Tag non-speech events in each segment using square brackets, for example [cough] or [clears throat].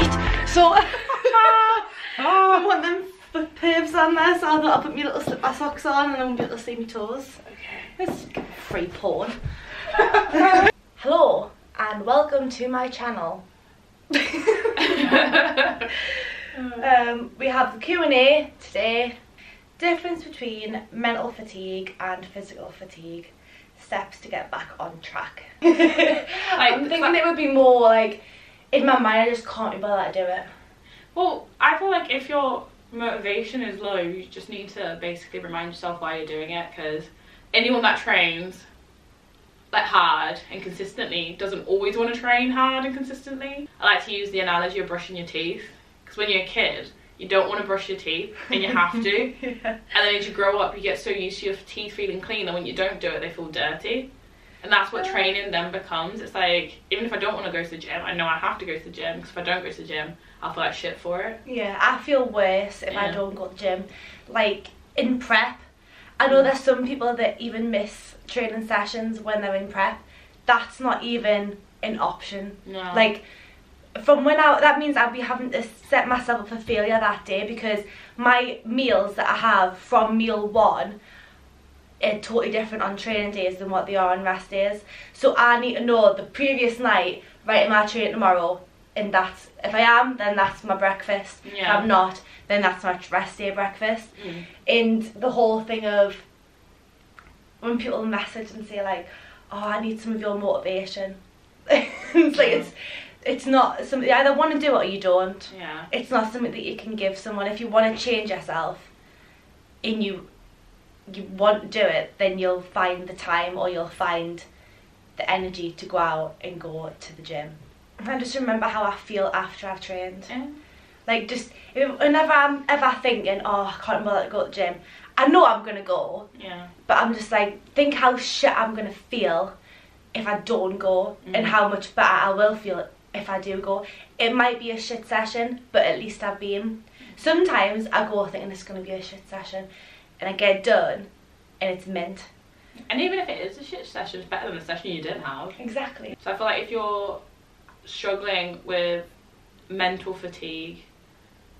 feet. So [laughs] I want them foot pervs on there, so I'll put my little slipper socks on and I won't be able to see my toes. Okay. It's free porn. [laughs] Hello and welcome to my channel. [laughs] um, we have the Q&A today. Difference between mental fatigue and physical fatigue. Steps to get back on track. I'm thinking it would be more like, in my mind I just can't be bothered to do it. Well, I feel like if your motivation is low, you just need to basically remind yourself why you're doing it because anyone that trains like hard and consistently doesn't always want to train hard and consistently. I like to use the analogy of brushing your teeth because when you're a kid, you don't want to brush your teeth and you have to. [laughs] yeah. And then as you grow up, you get so used to your teeth feeling clean, and when you don't do it, they feel dirty. And that's what training then becomes. It's like, even if I don't want to go to the gym, I know I have to go to the gym because if I don't go to the gym, I'll feel like shit for it. Yeah, I feel worse if I don't go to the gym. Like in prep, I know mm. there's some people that even miss training sessions when they're in prep. That's not even an option. No. Like from when I that means I'll be having to set myself up for failure that day because my meals that I have from meal one are totally different on training days than what they are on rest days. So I need to know the previous night, right, am I training tomorrow? And that's if I am, then that's my breakfast. If I'm not, then that's my rest day breakfast. Mm. And the whole thing of when people message and say like, "Oh, I need some of your motivation," [laughs] it's like it's it's not something you either want to do it or you don't. Yeah. It's not something that you can give someone if you want to change yourself, and you you want to do it, then you'll find the time or you'll find the energy to go out and go to the gym. I just remember how I feel after I've trained. Like just whenever I'm ever thinking, oh, I can't bother to go to the gym. I know I'm gonna go, Yeah. but I'm just like, think how shit I'm gonna feel if I don't go, Mm. and how much better I will feel if I do go. It might be a shit session, but at least I've been. Sometimes I go thinking it's gonna be a shit session, and I get done, and it's mint. And even if it is a shit session, it's better than the session you didn't have. Exactly. So I feel like if you're struggling with mental fatigue,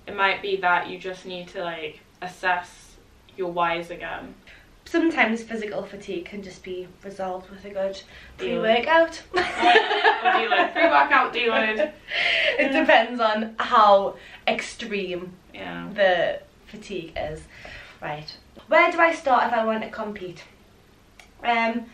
it might be that you just need to like assess your whys again. Sometimes physical fatigue can just be resolved with a good pre-workout. [laughs] Pre-workout deload. [laughs] It depends on how extreme Yeah. the fatigue is. Right. Where do I start if I want to compete? Um,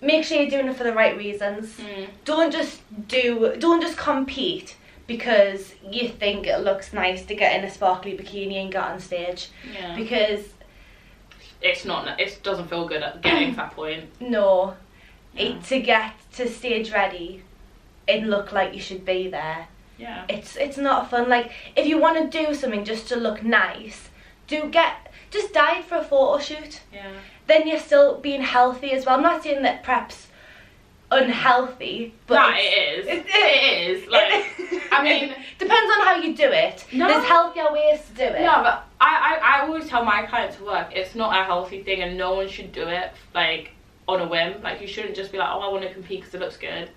make sure you're doing it for the right reasons. Mm. Don't just do. Don't just compete because you think it looks nice to get in a sparkly bikini and get on stage. Yeah. Because It's not. It doesn't feel good at getting to that point. [clears throat] no, Yeah. it, to get to stage ready and look like you should be there. Yeah. it's it's not fun. Like if you want to do something just to look nice, do get just diet for a photo shoot. Yeah. Then you're still being healthy as well. I'm not saying that prep's unhealthy, but it's- it is. it- It is. Like, I mean, [laughs] depends on how you do it. No. There's healthier ways to do it. No, but I, I, I always tell my clients to work, it's not a healthy thing and no one should do it like on a whim. Like you shouldn't just be like, oh, I want to compete because it looks good.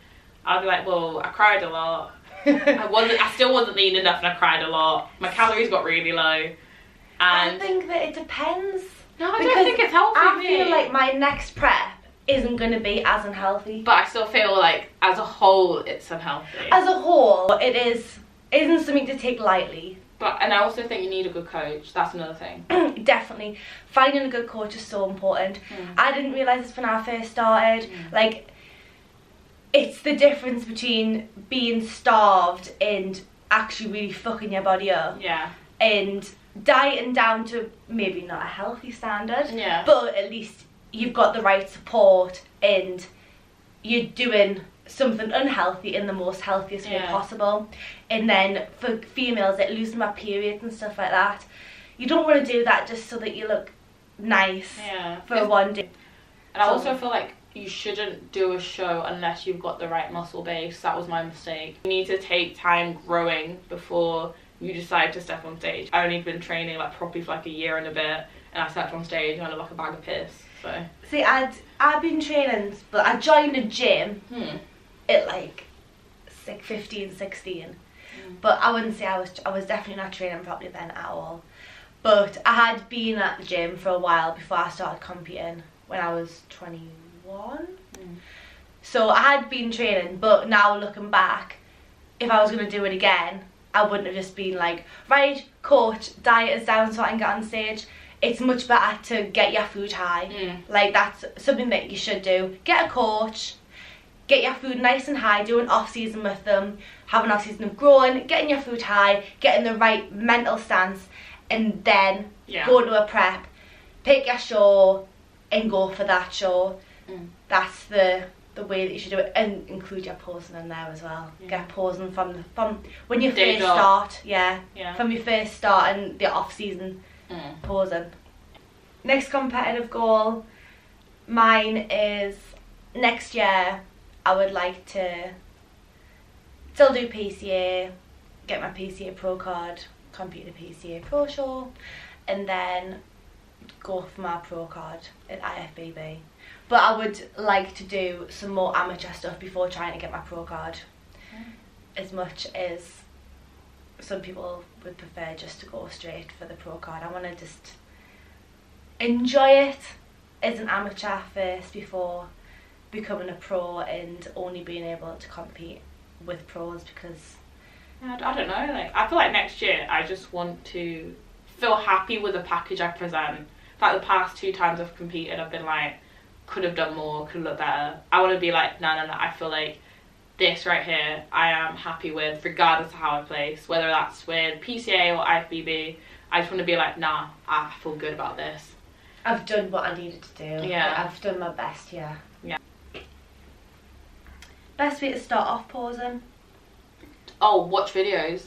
I'd be like, well, I cried a lot. [laughs] I wasn't, I still wasn't lean enough and I cried a lot. My calories got really low. I think that it depends. no, I don't think it's healthy. I feel me. like my next prep isn't going to be as unhealthy. but I still feel like as a whole, it's unhealthy. As a whole, it is isn't something to take lightly. but and I also think you need a good coach. That's another thing. [clears throat] Definitely, finding a good coach is so important. Mm. I didn't realize this when I first started. Mm. Like, it's the difference between being starved and actually really fucking your body up, Yeah. and dieting down to maybe not a healthy standard, Yeah. but at least you've got the right support and you're doing something unhealthy in the most healthiest way possible. And then for females, like losing my period and stuff like that, you don't want to do that just so that you look nice Yeah. for one day. And I also feel like you shouldn't do a show unless you've got the right muscle base. That was my mistake. You need to take time growing before you decide to step on stage. I only been training like properly for like a year and a bit, and I stepped on stage and I looked like a bag of piss. So, See, I'd I've been training, but I joined a gym hmm. at like like 15, 16. Mm. But I wouldn't say I was I was definitely not training properly then at all. But I had been at the gym for a while before I started competing when I was 21. Mm. So I had been training, but now looking back, if I was going to do it again, I wouldn't have just been like, right, coach, diet is down so I can get on stage. It's much better to get your food high. Mm. Like that's something that you should do. Get a coach, get your food nice and high, do an off season with them, have an off season of growing, getting your food high, getting the right mental stance, and then Yeah. go to a prep, pick your show, and go for that show. Mm. That's the the way that you should do it, and include your posing in there as well. Yeah. Get posing from the from when you Day first dot. start, yeah, Yeah. from your first start and the off season Mm. posing. Next competitive goal, mine is next year. I would like to still do PCA, get my PCA Pro card, compete in a PCA Pro show, and then go for my Pro card at IFBB. But I would like to do some more amateur stuff before trying to get my Pro card. Mm. As much as some people would prefer just to go straight for the pro card. I want to just enjoy it as an amateur first before becoming a pro and only being able to compete with pros because I don't know. Like I feel like next year I just want to feel happy with the package I present. Like the past two times I've competed, I've been like, could have done more, could have looked better. I want to be like, no, no, no. I feel like this right here, I am happy with, regardless of how I place, whether that's with PCA or IFBB. I just want to be like, nah, I feel good about this. I've done what I needed to do. Yeah. I've done my best, yeah. Yeah. Best way to start off pausing? Oh, watch videos.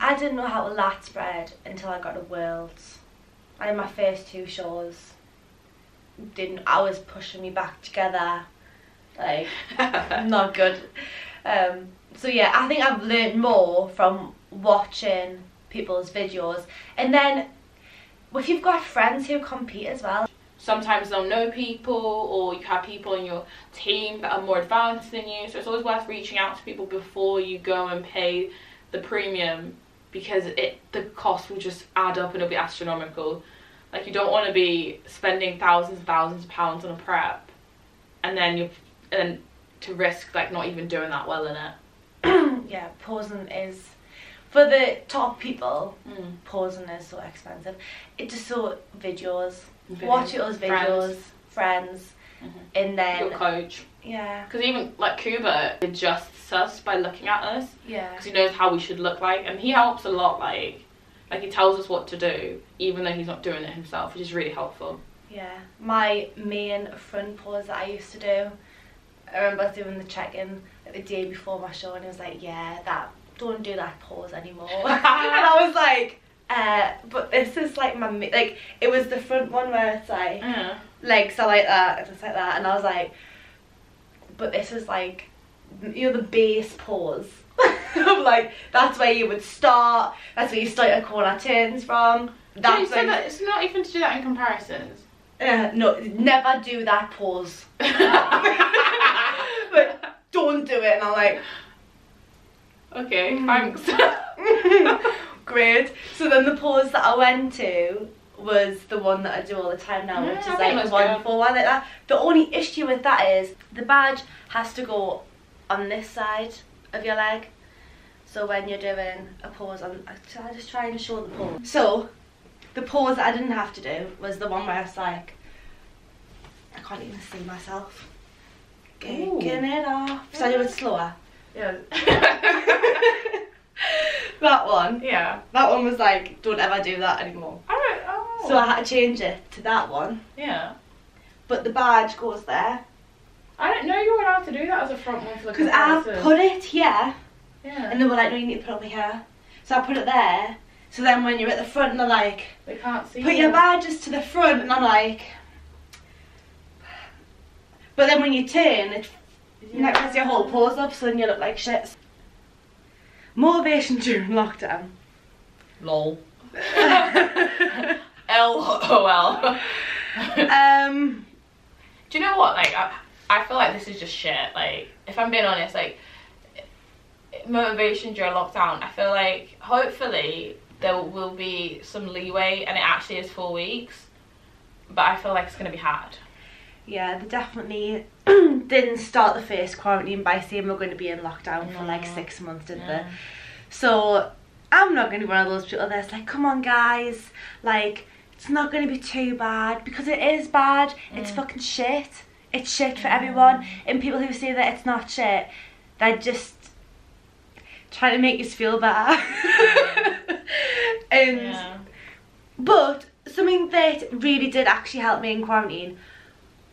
I didn't know how to lat spread until I got to Worlds. And in my first two shows, didn't I was pushing me back together, like [laughs] not good. Um, so yeah, I think I've learned more from watching people's videos, and then if you've got friends who compete as well, sometimes they'll know people or you have people in your team that are more advanced than you. So it's always worth reaching out to people before you go and pay the premium because it the cost will just add up and it'll be astronomical like you don't want to be spending thousands and thousands of pounds on a prep and then you and to risk like not even doing that well in it [clears throat] yeah, posing is for the top people. mm. Posing is so expensive. It just so videos, Videos, watch those videos, friends, Mhm. and then your coach yeah, because even like Cuba adjusts us by looking at us yeah. because he knows how we should look like and he helps a lot like like he tells us what to do even though he's not doing it himself which is really helpful Yeah, my main front pose that I used to do. I remember doing the check-in like, the day before my show, and he was like, "Yeah, that don't do that pause anymore." [laughs] and I was like, uh, "But this is like my like it was the front one where it's like legs are like that, just like that," and I was like, "But this is like you know the base pose." Like that's where you would start. That's where you start your corner turns from. That's That's so where that it's not even to do that in comparisons uh, no, never do that pause. [laughs] but don't do it. And I'm like, okay Mm. thanks [laughs] great. So then the pause that I went to was the one that I do all the time now, which is like the one for one like that. The only issue with that is the badge has to go on this side of your leg. So when you're doing a pose on, I I just try and show the pose. So the pose that I didn't have to do was the one where it's like, I can't even see myself. Getting it off. So I do it slower. yeah [laughs] That one. yeah That one was like, don't ever do that anymore. oh, oh. So I had to change it to that one. yeah But the badge goes there. I don't know you're allowed to do that as a front one for the Because I put it here. yeah And they were like, no, you need to put it over here. So I put it there. So then when you're at the front, and they're like, they can't see put you. your badges to the front. And I'm like... But then when you turn, it yeah. messes your whole pose up, so then you look like shit. Motivation during lockdown. lol [laughs] [laughs] LOL um, Do you know what? Like, I, I feel like this is just shit. Like, if I'm being honest, like, motivation during lockdown. I feel like hopefully there will be some leeway and it actually is four weeks. But I feel like it's gonna be hard. Yeah, they definitely [clears throat] didn't start the first quarantine by saying we're going to be in lockdown for like six months, did Yeah. they? So I'm not going to be one of those people that's like, come on, guys, like it's not going to be too bad because it is bad. It's Mm. fucking shit. It's shit for mm. everyone. And people who say that it's not shit, they're just trying to make us feel better. [laughs] and Yeah. but something that really did actually help me in quarantine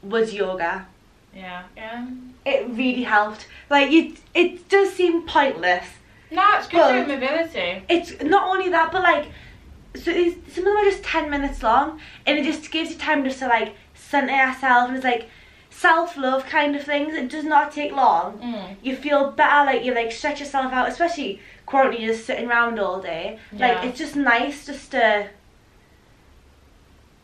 was yoga. Yeah. Yeah. It really helped. Like you, it does seem pointless. No, it's good for mobility. It's not only that, but like, so some of them are just ten minutes long, and it just gives you time just to like center yourself, and it's like self love kind of things. It does not take long. Mm. You feel better, like you like stretch yourself out, especially quarantine, just sitting around all day. Like it's just nice just to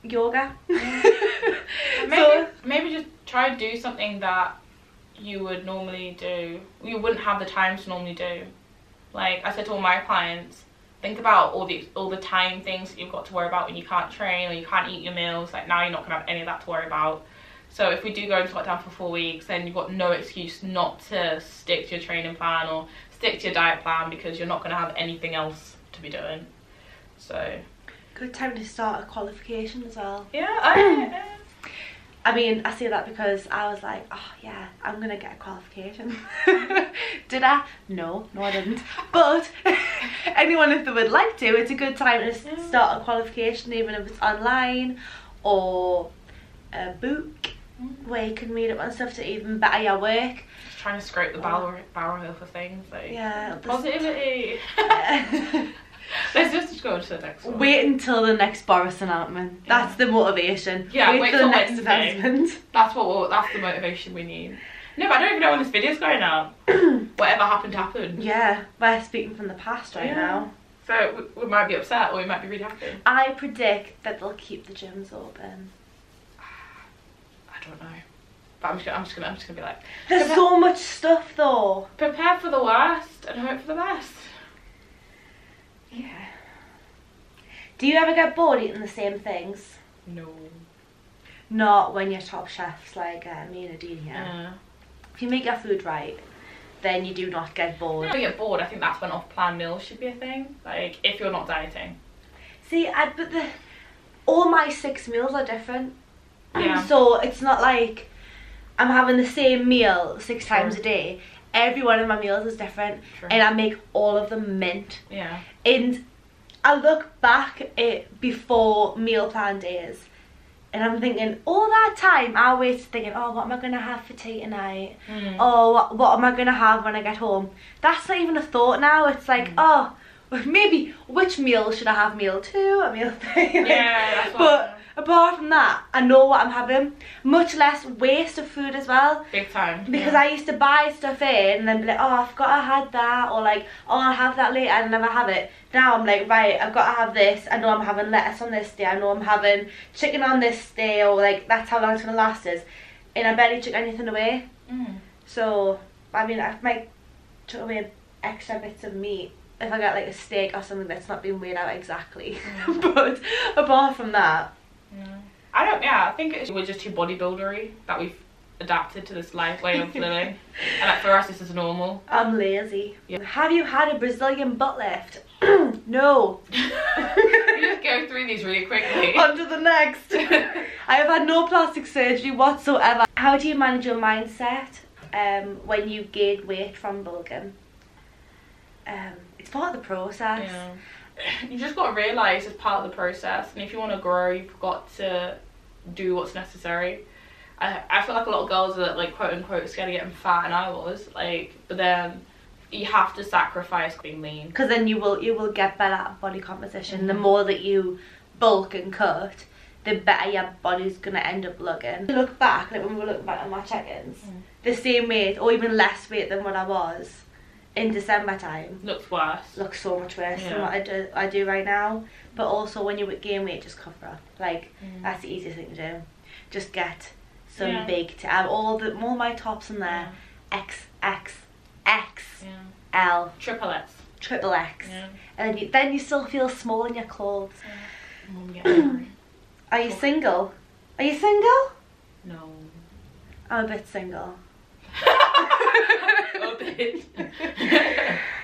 yoga. [laughs] Maybe so maybe just try to do something that you would normally do. You wouldn't have the time to normally do. Like I said to all my clients, think about all the all the time things that you've got to worry about when you can't train or you can't eat your meals. Like now you're not gonna have any of that to worry about. So if we do go into lockdown for four weeks, then you've got no excuse not to stick to your training plan or stick to your diet plan because you're not gonna have anything else to be doing. So good time to start a qualification as well. yeah, I, I mean, I say that because I was like, oh yeah, I'm gonna get a qualification. [laughs] Did I? No, no, I didn't. [laughs] But [laughs] anyone, if they would like to, it's a good time to Yeah. start a qualification, even if it's online or a book Where you can read up on stuff to even better your work. just trying to scrape the barrel barrel for things like Yeah. positivity. Yeah. [laughs] Let's just go to the next one. Wait until the next Boris announcement. That's the motivation. Yeah, wait for the next Wednesday. announcement. [laughs] That's what. We'll, that's the motivation we need. No, but I don't even know when this video's going out. [clears throat] Whatever happened happened. Yeah, we're speaking from the past right Yeah. now. So we, we might be upset or we might be really happy. I predict that they'll keep the gyms open. I don't know. But I'm just gonna. I'm just gonna. I'm just gonna be like, There's so much stuff though. prepare for the worst and hope for the best. Yeah. Do you ever get bored eating the same things? No. Not when you're top chefs like uh, me and Nadine. Yeah. If you make your food right, then you do not get bored. When I get bored, I think that's when off-plan meals should be a thing. Like if you're not dieting. See, I but the all my six meals are different. Yeah. So it's not like I'm having the same meal six times a day. Every one of my meals is different, and I make all of them mint. Yeah. And I look back at before meal plan days and I'm thinking, all that time I wasted thinking, oh, what am I going to have for tea tonight? Mm. Oh, what, what am I going to have when I get home? That's not even a thought now. It's like, Mm. oh, [laughs] maybe which meal should I have? Meal two or meal [laughs] three? Yeah, but apart from that, I know what I'm having. Much less waste of food as well. Big time. Because yeah. I used to buy stuff in and then be like, oh, I forgot I had that, or like, oh, I'll have that later and never have it. Now I'm like, right, I've got to have this. I know I'm having lettuce on this day. I know I'm having chicken on this day, or like, that's how long it's going to last us. And I barely took anything away. Mm. So, I mean, I might took away extra bits of meat if I get like a steak or something that's not been weighed out exactly. Mm. [laughs] but apart from that, Yeah. I don't. Yeah, I think it's, we're just too bodybuildery that we've adapted to this life way of living, [laughs] and like for us, this is normal. I'm lazy. Yeah. Have you had a Brazilian butt lift? [clears throat] no. [laughs] we just go through these really quickly. On to the next. I have had no plastic surgery whatsoever. How do you manage your mindset um, when you gain weight from bulking? Um, it's part of the process. Yeah. [clears throat] You just got to realise it's part of the process, and if you want to grow, you've got to do what's necessary. I, I feel like a lot of girls are like quote unquote scared of getting fat, and I was like, but then you have to sacrifice being lean. Because then you will you will get better at body composition. The Mhm. more that you bulk and cut, the better your body's gonna end up looking. Look back, like when we were looking back at my check-ins, Mm. the same weight or even less weight than what I was in December time. Looks worse. looks so much worse than what I do I do right now. But also when you gain weight, just cover up. Like Mm. that's the easiest thing to do. Just get some Yeah. big. T- I have all the all my tops in there. Yeah. X X X Yeah. L, Triple X. triple X. Yeah. And then you, then you still feel small in your clothes. Mum. Are you single? Are you single? No. I'm a bit single. A [laughs] bit.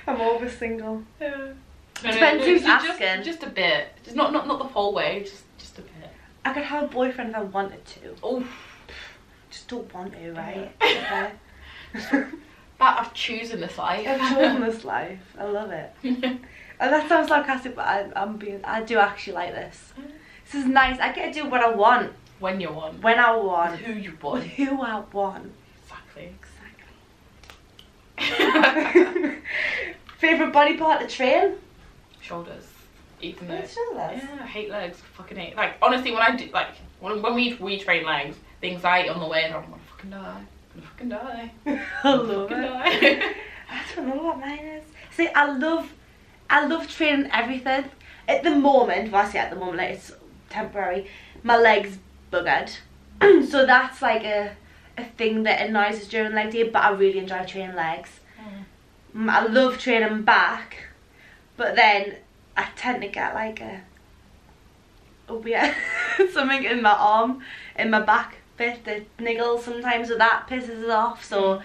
I'm always single. No, Depends who's just, asking. Just a bit. Just not not not the whole way. Just just a bit. I could have a boyfriend if I wanted to. Oh, Just don't want to, right? [laughs] Okay. that of choosing this life. I've chosen this life. I love it. [laughs] And oh, that sounds sarcastic, but I, I'm being. I do actually like this. This is nice. I get to do what I want when you want. when I want, Who you with want. who I want. Exactly. Exactly. Favorite body part to train? Shoulders. Even though. Shoulders. Yeah, I hate legs. Fucking hate. Like honestly, when I do like when, when we we train legs, the anxiety on the way, and I'm gonna fucking die. I'm gonna fucking die. [laughs] I love Fucking it. die. [laughs] I don't know what mine is. See, I love, I love training everything. At the moment, well, I say at the moment, like it's temporary. My legs buggered, [clears throat] so that's like a a thing that annoys us during leg day. But I really enjoy training legs. Mm, I love training back, but then I tend to get like a, oh [laughs] yeah, something in my arm, in my back bit that niggles sometimes, so that pisses us off. So,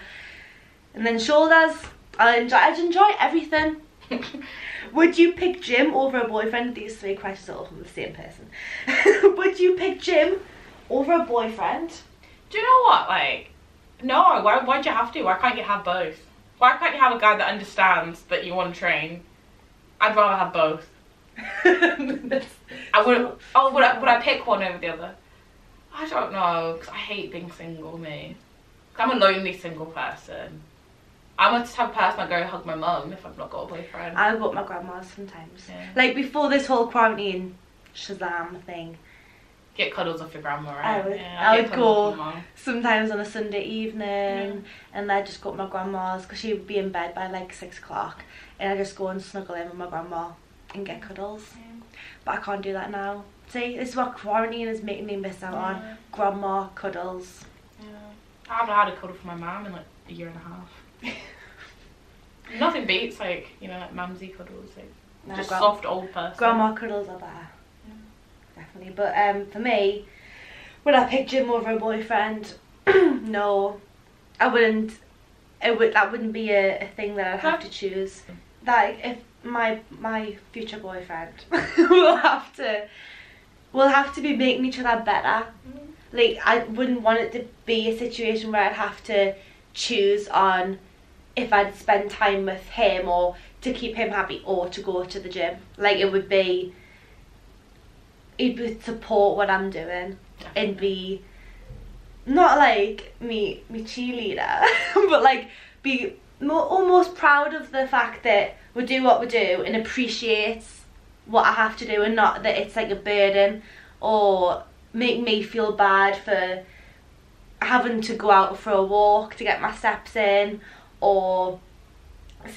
and then shoulders, I enjoy. I enjoy everything. [laughs] Would you pick gym over a boyfriend? These three questions are all from the same person. [laughs] Would you pick gym over a boyfriend? Do you know what? Like, no. Why? Why'd you have to? Why can't you have both? Why can't you have a guy that understands that you want to train? I'd rather have both. [laughs] I would. Oh, would I, would I pick one over the other? I don't know, because I hate being single. me. I'm a lonely single person. I'm a type of person I go hug my mum if I've not got a boyfriend. I go to my grandma's sometimes. Yeah. Like before this whole quarantine Shazam thing. Get cuddles off your grandma, right? I would- Yeah, I would go- Sometimes on a Sunday evening, and I'd just go to my grandma's because she would be in bed by like six o'clock, and I just go and snuggle in with my grandma and get cuddles. Yeah. But I can't do that now. See, this is what quarantine is making me miss out on. Grandma cuddles. Yeah. I haven't had a cuddle from my mum in like a year and a half. [laughs] Nothing beats like you know like mumsy cuddles, like Nah, just soft old person. Grandma cuddles are better. Definitely. But um, for me, would I pick gym over a boyfriend? [clears throat] no, I wouldn't. It would. That wouldn't be a, a thing that I'd have to choose. Like if my my future boyfriend [laughs] will have to, will have to be making each other better. Mm. Like I wouldn't want it to be a situation where I'd have to choose on if I'd spend time with him or to keep him happy or to go to the gym. Like it would be it would support what I'm doing and be not like me me cheerleader [laughs] but like be more, almost proud of the fact that we do what we do and appreciates what I have to do and not that it's like a burden or make me feel bad for having to go out for a walk to get my steps in or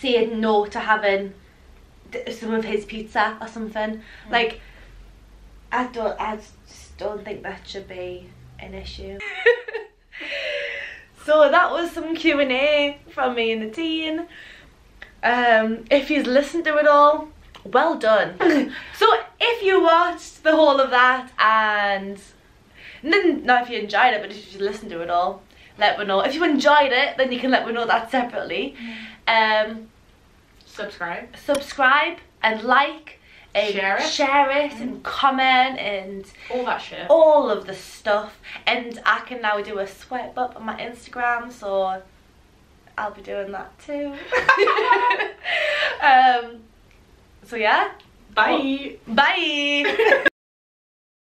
saying no to having some of his pizza or something. Mm. Like I don't I don't think that should be an issue. [laughs] So that was some Q&A from me and Nadine um, if you've listened to it all well done. [coughs] So if you watched the whole of that and n- not if you enjoyed it but if you listened to it all let me know. If you enjoyed it then you can let me know that separately. Um, Subscribe. subscribe and like and Share it. share it and comment and All that shit. all of the stuff and I can now do a swipe up on my Instagram so I'll be doing that too [laughs] [laughs] um so yeah Bye. bye [laughs]